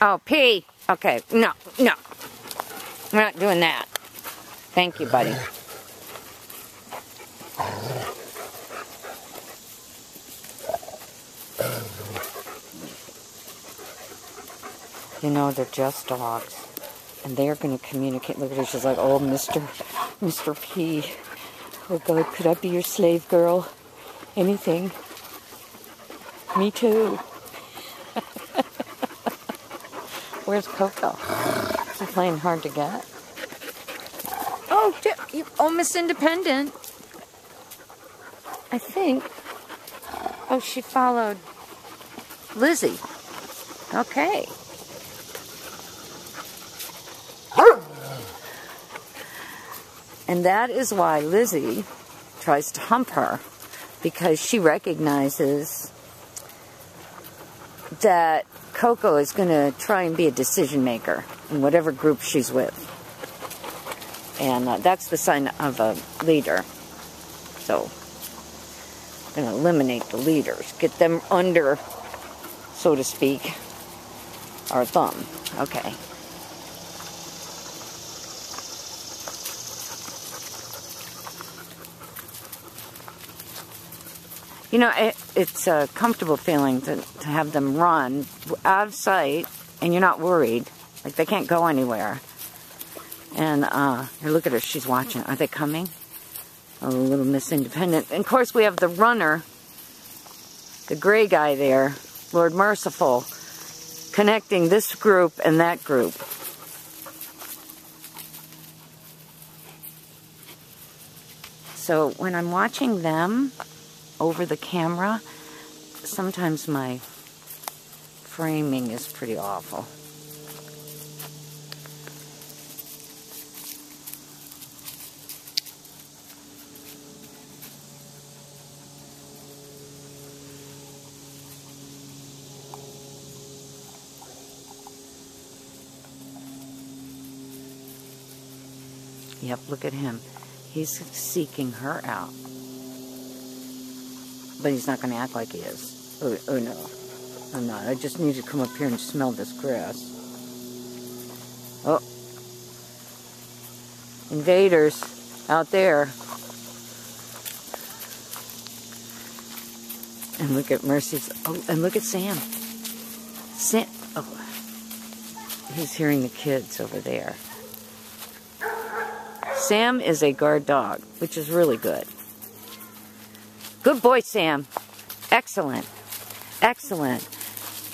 Oh, pee. Okay, no, no. We're not doing that. Thank you, buddy. You know, they're just dogs. And they're going to communicate. Look at her. She's like, oh, Mr. Mr. P. Oh, God, could I be your slave girl? Anything. Me too. Where's Coco? She's playing hard to get. Oh, you, Miss Independent. I think. Oh, she followed Lizzie. Okay. And that is why Lizzie tries to hump her because she recognizes that Coco is going to try and be a decision maker in whatever group she's with. And uh, that's the sign of a leader. So, going to eliminate the leaders, get them under, so to speak, our thumb. Okay. You know, it, it's a comfortable feeling to, to have them run out of sight and you're not worried. Like they can't go anywhere. And uh, look at her. She's watching. Are they coming? A little Miss Independent. And of course, we have the runner, the gray guy there, Lord Merciful, connecting this group and that group. So when I'm watching them, over the camera, sometimes my framing is pretty awful. Yep, look at him. He's seeking her out. But he's not going to act like he is. Oh, oh no. I'm not. I just need to come up here and smell this grass. Oh. Invaders out there. And look at Mercy's. Oh, and look at Sam. Sam. Oh. He's hearing the kids over there. Sam is a guard dog, which is really good. Good boy, Sam. Excellent. Excellent.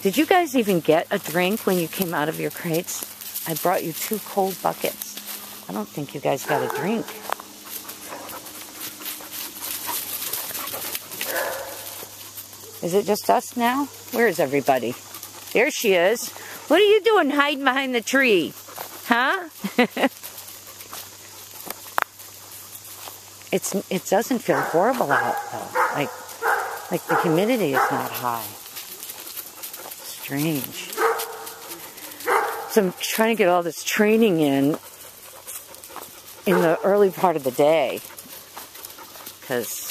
Did you guys even get a drink when you came out of your crates? I brought you two cold buckets. I don't think you guys got a drink. Is it just us now? Where is everybody? There she is. What are you doing hiding behind the tree? Huh? it's it doesn't feel horrible out though. Like like the humidity is not high. Strange. So I'm trying to get all this training in in the early part of the day because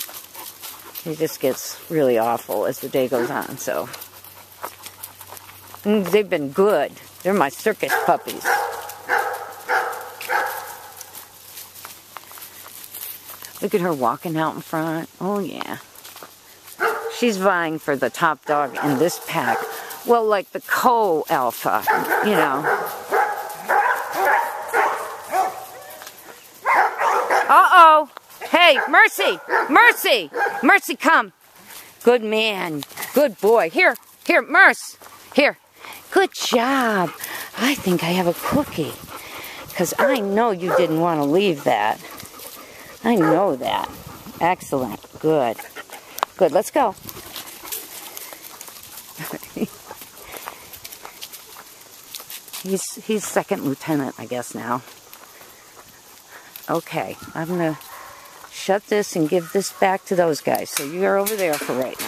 it just gets really awful as the day goes on. So they've been good. They're my circus puppies. Look at her walking out in front. Oh, yeah. She's vying for the top dog in this pack. Well, like the co-alpha, you know. Uh-oh. Hey, Mercy. Mercy. Mercy, come. Good man. Good boy. Here. Here, Merce. Here. Good job. I think I have a cookie. Because I know you didn't want to leave that. I know that. Excellent. Good. Good. Let's go. he's he's second lieutenant, I guess now. Okay, I'm gonna shut this and give this back to those guys. So you're over there for right now.